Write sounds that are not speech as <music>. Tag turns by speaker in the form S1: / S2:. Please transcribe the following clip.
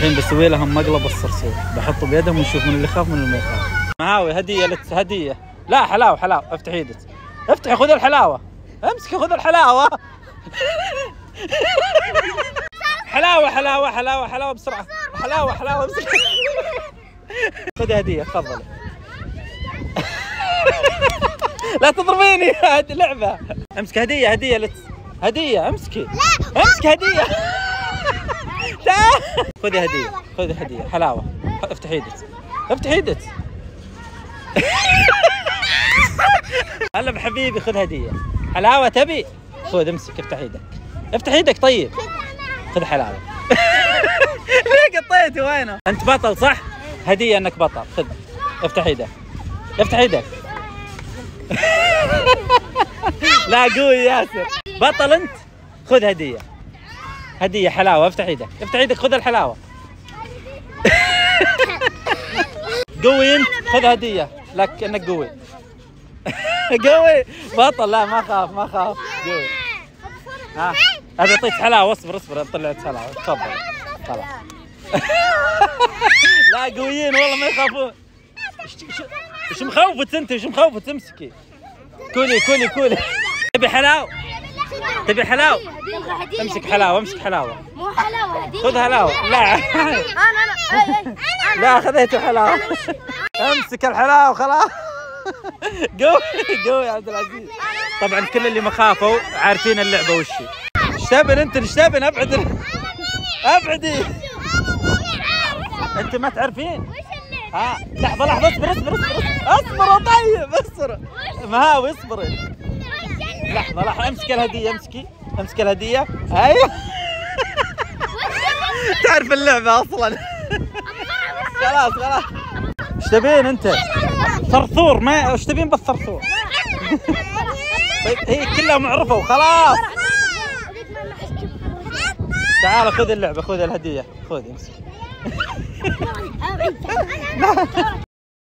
S1: الحين بسوي لهم مقلب الصرصور بحطه بيدهم ونشوف من اللي يخاف من اللي ما يخاف. معاوي هدية لك هدية. لا حلاوة حلاوة. افتح إيدك. افتحي خذ الحلاوة. امسكي خذ الحلاوة. <laughs> حلاوة حلاوة حلاوة حلاوة بسرعة. حلاوة حلاوة امسكي <laughs> خذي هدية تفضلي. <laughs> لا تضربيني هذه لعبة. امسك هدية هدية لت... هدية امسكي. امسك هدية. <laughs> خذي هدية خذي هدية حلاوة. افتح إيدك. افتح إيدك. <laughs> هلا بحبيبي خذ هدية. حلاوة تبي؟ خذ امسك افتح إيدك. افتح إيدك طيب. خذ حلاوة. <laughs> ليه قطيتي؟ وينه؟ انت بطل صح؟ هدية انك بطل. خذ. افتح إيدك. افتح إيدك. لا قوي ياسر. بطل انت؟ خذ هدية. هدية حلاوة. افتح إيدك. افتح إيدك خذ الحلاوة. <laughs> قوي انت. خذ هدية. لك انك قوي. <laughs> قوي. بطل. لا ما خاف ما خاف. قوي. ها؟ هذا اعطيك حلاوة. اصبر اصبر. طلعت حلاوة. تفضل. خلاص <laughs> لا قويين. والله ما يخافون. إيش مخوفك انت؟ إيش مخوفك؟ امسكي. كولي كولي كولي تبي حلاوة؟ تبي حلاوه امسك حلاوه امسك حلاوه
S2: مو حلاوه هديه
S1: خذ حلاوه لا
S2: أنا أنا
S1: لا خذيته حلاوه امسك الحلاوه خلاص قوي قوي يا عبد العزيز طبعا كل اللي ما خافوا عارفين اللعبه وش هي إيش تبن انت إيش تبن ابعد ابعدي انت ما تعرفين ها لحظه لحظه اصبر اصبر اصبر اصبر طيب اصبر مهاوي اصبري لحظة لحظة أمسك الهدية أمسكي أمسك الهدية. أيوه. <laughs> تعرف اللعبة أصلا. خلاص خلاص. إيش تبين أنت؟ ثرثور ما إيش تبين بالثرثور؟ طيب هي كلها معرفه وخلاص. تعال خذ اللعبة خذ الهدية. خذ امسك. <laughs> <laughs>